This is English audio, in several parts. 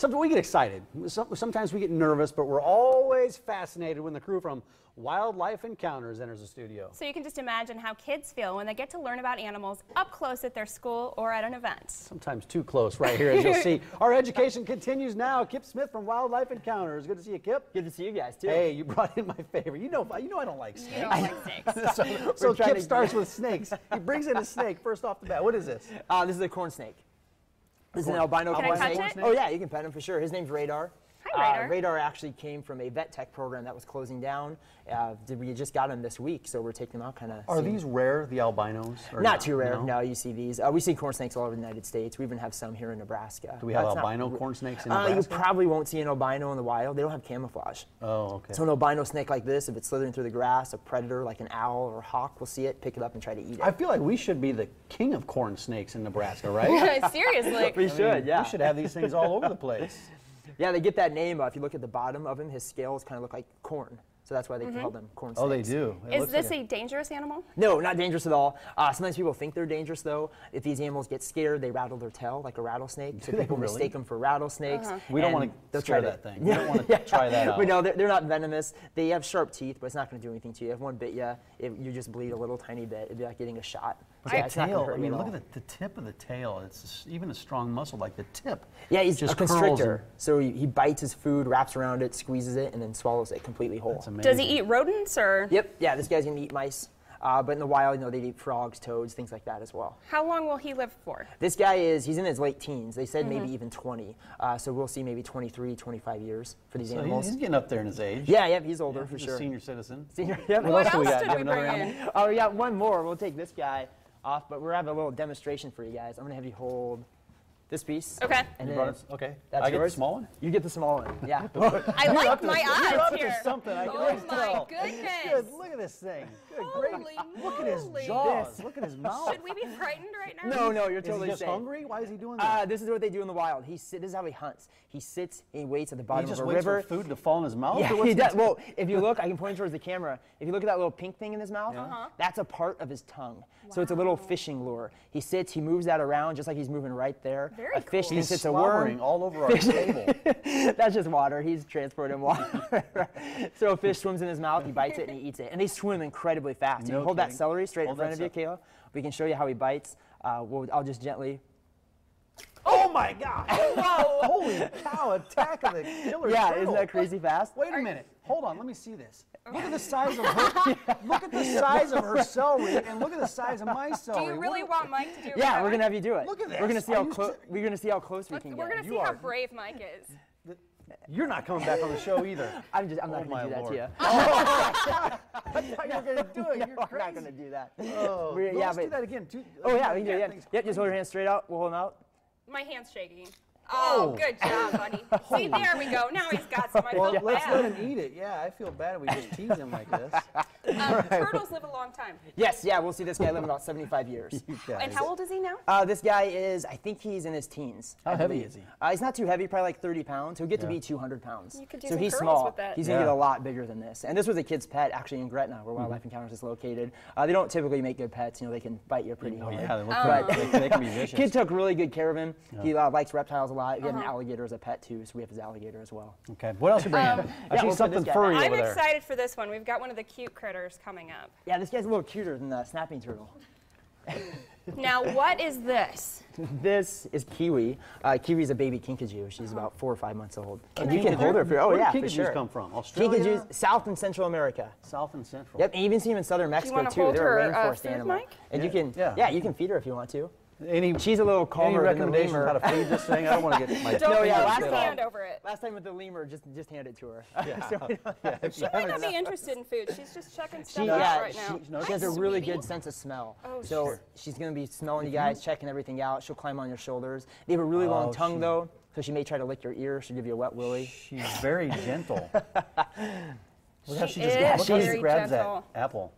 Sometimes we get excited. Sometimes we get nervous, but we're always fascinated when the crew from Wildlife Encounters enters the studio. So you can just imagine how kids feel when they get to learn about animals up close at their school or at an event. Sometimes too close, right here, as you'll see. Our education continues now. Kip Smith from Wildlife Encounters. Good to see you, Kip. Good to see you guys too. Hey, you brought in my favorite. You know, you know I don't like snakes. You don't like snakes. So, so Kip to- starts with snakes. He brings in a snake first off the bat. What is this? Uh, this is a corn snake. This is an albino Can I touch it? Oh yeah, you can pet him for sure. His name's Radar. Hi, Radar. Uh, Radar actually came from a vet tech program that was closing down. Uh, did- we just got them this week, so we're taking them out kind of. Are these rare, the albinos? or Not too rare. No? No, you see these. Uh, we see corn snakes all over the United States. We even have some here in Nebraska. Do we have That's not albino r- corn snakes in Uh, you probably won't see an albino in the wild. They don't have camouflage. Oh, okay. So an albino snake like this, if it's slithering through the grass, a predator like an owl or a hawk will see it, pick it up, and try to eat it. I feel like we should be the king of corn snakes in Nebraska, right? Seriously. we should, yeah. We should have these things all over the place. Yeah, they get that name. Uh, if you look at the bottom of him, his scales kind of look like corn. So that's why they call them corn snakes. Oh, they do. It Is this like a dangerous animal? No, not dangerous at all. Uh, sometimes people think they're dangerous though. If these animals get scared, they rattle their tail like a rattlesnake. So Do they people really? mistake them for rattlesnakes. We don't wanna they'll scare try that thing. We don't wanna yeah. try that out. We know they're, they're not venomous. They have sharp teeth, but it's not going to do anything to you. If one bit you, if you just bleed a little tiny bit. It'd be like getting a shot. So yeah, it's not gonna tail. I mean, look all. at the, the tip of the tail. It's s- even a strong muscle like the tip. Yeah, he's just a constrictor. So he, he bites his food, wraps around it, squeezes it, and then swallows it completely whole. That's amazing. Does he eat rodents or Yep, yeah, this guy's gonna eat mice. Uh, but in the wild, you know, they eat frogs, toads, things like that as well. how long will he live for? This guy is, he's in his late teens. They said Mm-hmm. maybe even 20. Uh, so we'll see maybe 23, 25 years for these So animals. he's getting up there in his age. yeah, yeah, he's older for He's sure. a senior citizen. Senior, yep. What else do we else got? did Do we have bring in? animal? Oh, we got one more. We'll take this guy off, but we're having a little demonstration for you guys. I'm gonna have you hold this piece. Okay. And You then brought us- okay. That's I get the yours. small one? You get the small one. Yeah. I like my You're up odds to here. something. I can oh always my tell. goodness. Good. Look at this thing. Good. Great. Holy Look at his moly. jaws. Look at his mouth. Should we be frightened right now? no, no, you're Is totally he just safe. hungry? Why is he doing Uh, that? this is what they do in the wild. He sit, this is how he hunts. He sits and he waits at the he bottom just of a waits river. for food to fall in his mouth? Yeah, he does. Well, if you look, I can point towards the camera. If you look at that little pink thing in his mouth, Uh-huh. that's a part of his tongue. So it's a little fishing lure. He sits, he moves that around just like he's moving right there. Very a fish cool. thinks He's it's a slobbering worm. all over our table. That's just water. He's transporting water. so a fish swims in his mouth, he bites it, and he eats it. And they swim incredibly fast. you No can hold that celery straight Hold in front of you, Kayla. We can show you how he bites. Uh, we'll, I'll just gently. Oh my God! Holy cow! Attack of the killer Yeah, turtle. isn't that crazy fast? Wait a minute. Hold on. Let me see this. Look at the size of her. look at the size of her celery, and look at the size of my celery. Do you really What- want Mike to do it? Yeah, we're gonna have you do it. Look at We're gonna this. see Are how close. We're gonna see how close we can we're get. gonna You see how are- brave Mike is. You're not coming back on the show either. I'm just. I'm Oh not gonna do that to you. I thought you were gonna do it. You're No, I'm not gonna do that. Oh, We're- yeah, let's do but- that again. too. Oh yeah, we can do it. That Yeah, yep. Just hold your hands straight out. We'll hold them out. My hand's shaking. Oh, Oh. good job, buddy. See, there we go. Now he's got some. I Well, feel let's bad. let him eat it. Yeah, I feel bad if we just tease him like this. Um, turtles live a long time. Yes, yeah. We'll see this guy live about 75 years. And how old is he now? Uh, this guy is, I think he's in his teens. How I heavy believe. is he? Uh, he's not too heavy, probably like 30 pounds. He'll get to be 200 pounds. You could do so some he's curls small. with that. He's gonna get a lot bigger than this. And this was a kid's pet actually in Gretna, where Wildlife Encounters is located. Uh, they don't typically make good pets. You know, they can bite you pretty Oh hard. yeah, they, look But- pretty- they, they can be vicious. Kid took really good care of him. He uh, likes reptiles a lot. We have Uh-huh. an alligator as a pet too, so we have his alligator as well. Okay, what else you bringing? Um, I yeah, see we'll something this guy furry. I'm over there. excited for this one. We've got one of the cute critters coming up. Yeah, this guy's a little cuter than the snapping turtle. Now, what is this? This is Kiwi. Uh, Kiwi's a baby kinkajou. She's about four or five months old. And you Kinkajou? can hold her for oh Where do yeah, for kinkajous sure. come from? Australia? Kinkajous, South and Central America. South and Central. Yep, and you even see them in southern Mexico wanna too. hold They're a her, uh, food, animal. Mike? And you Yeah, can, yeah. yeah. you can feed her if you want to. Any, She's a little any calmer than the how to feed this thing? I don't want to get my Don't No, yeah, last time- hand over it. Last time with the lemur, just just hand it to her. Yeah. So don't- Yeah, She might not be interested in food. She's just checking stuff She, out yeah, right now. she, she has a really sweetie. good sense of smell. Oh, so sure. she's going to be smelling you mm-hmm. guys, checking everything out. She'll climb on your shoulders. They have a really long Oh, tongue she- though, so she may try to lick your ear. She'll give you a wet willy. She's very gentle. Look how She she just is look how she grabs gentle. that apple.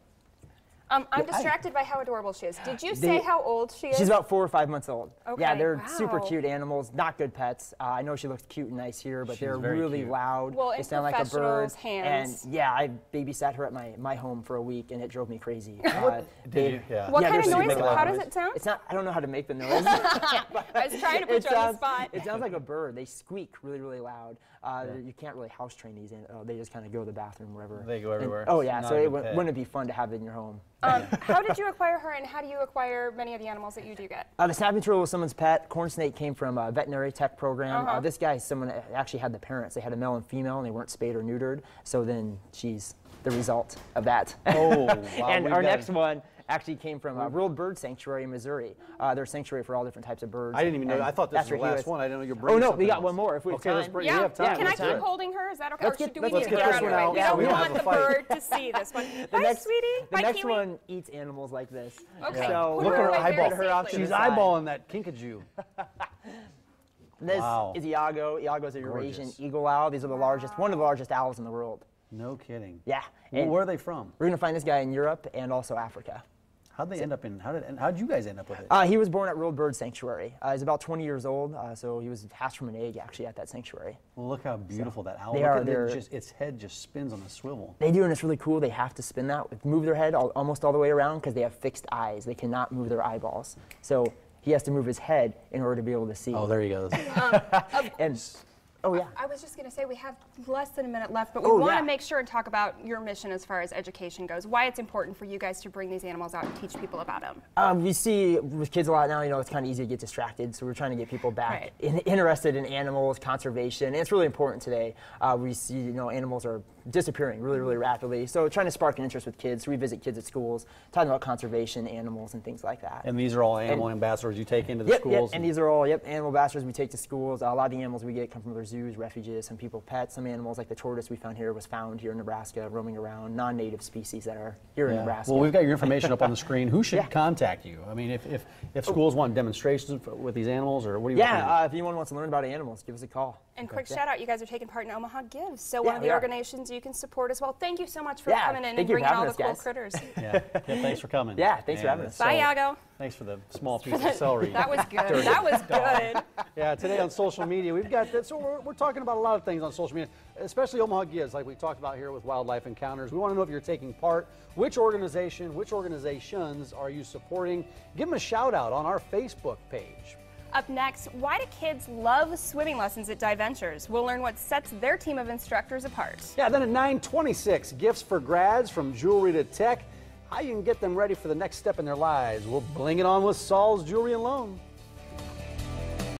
Um, I'm distracted by how adorable she is. Did you say They- how old she is? She's about four or five months old. Okay. Yeah, they're super cute animals, not good pets. Uh, I know she looks cute and nice here, but She's they're really cute. loud. Well, they in sound like a bird. hands. And yeah, I babysat her at my, my home for a week, and it drove me crazy. Uh, Did you? Yeah. What yeah, kind of they're noise? How does it sound? It's not. I don't know how to make the noise. I was trying to put it you on the sounds, spot. It sounds like a bird. They squeak really, really loud. Uh, You can't really house train these. And, uh, they just kind of go to the bathroom wherever. They go And- everywhere. oh yeah, so it good w- pet. wouldn't it be fun to have it in your home? Um, how did you acquire her, and how do you acquire many of the animals that you do get? Uh, the snapping turtle was someone's pet. Corn snake came from a veterinary tech program. Uh-huh. Uh, this guy, someone actually had the parents. They had a male and female, and they weren't spayed or neutered. So then she's the result of that. Oh, wow, and we've our got- next one actually came from a World Bird Sanctuary in Missouri. Uh, they're sanctuary for all different types of birds. I didn't even know. and I thought this was the last was. one. I didn't know you're Oh no, we got else. one more if we have Okay, let's bring. Yeah. We have time. Can I Let's keep holding her? Is that okay? Let's or get- do we let's need get to get this her out of one way? We don't want the bird to see this one. The Hi, next, sweetie. The next one eats animals like this. Okay. So Look her at her away very eyeball. Her off. She's eyeballing that kinkajou. This Wow. is Iago. Iago is a Eurasian eagle owl. These are the largest, one of the largest owls in the world. No kidding. Yeah. Well, where are they from? We're gonna find this guy in Europe and also Africa. How'd they end up in? How did? and How'd you guys end up with it? Uh, he was born at World Bird Sanctuary. Uh, he's about 20 years old, uh, so he was hatched from an egg actually at that sanctuary. well, look how beautiful that owl. they look are- at it, they're- just its head just spins on the swivel. They do, and it's really cool. They have to spin that, move their head all, almost all the way around because they have fixed eyes. They cannot move their eyeballs. So he has to move his head in order to be able to see. Oh, there he goes. and oh yeah. I was just going to say we have less than a minute left, but we Oh, want to yeah. make sure and talk about your mission as far as education goes. Why it's important for you guys to bring these animals out and teach people about them. Um, you see with kids a lot now, you know, it's kind of easy to get distracted. So we're trying to get people back Right. in, interested in animals, conservation. And it's really important today. Uh, we see, you know, animals are disappearing really, really rapidly. So trying to spark an interest with kids. So we visit kids at schools, talking about conservation, animals, and things like that. and these are all animal ambassadors you take into the Yep, schools. yep, and these are all yep animal ambassadors we take to schools. a lot of the animals we get come from other zoos, refuges, some people pets. Some animals like the tortoise we found here was found here in Nebraska, roaming around. Non-native species that are here in Nebraska. Well, we've got your information up on the screen. Who should Yeah. contact you? I mean, if, if, if schools want demonstrations with these animals, or what do you yeah, uh, if anyone wants to learn about animals, give us a call. And quick Yeah. shout out, you guys are taking part in Omaha Gives, so Yeah, one of the we are. organizations you can support as well. Thank you so much for Yeah, coming in and bringing all having the us, cool guys. critters. yeah. yeah. Thanks for coming. Yeah, thanks for having us. Bye, So- Iago. Thanks for the small piece of celery. That was good. That was good. Yeah, today on social media, we've got that. So we're, we're talking about a lot of things on social media, especially Omaha Gives, like we talked about here with Wildlife Encounters. We want to know if you're taking part. Which organization, which organizations are you supporting? Give them a shout out on our Facebook page. Up next, why do kids love swimming lessons at Dive Ventures? We'll learn what sets their team of instructors apart. Yeah, then at 926, gifts for grads from jewelry to tech. How you can get them ready for the next step in their lives. We'll bling it on with Sol's Jewelry and Loan.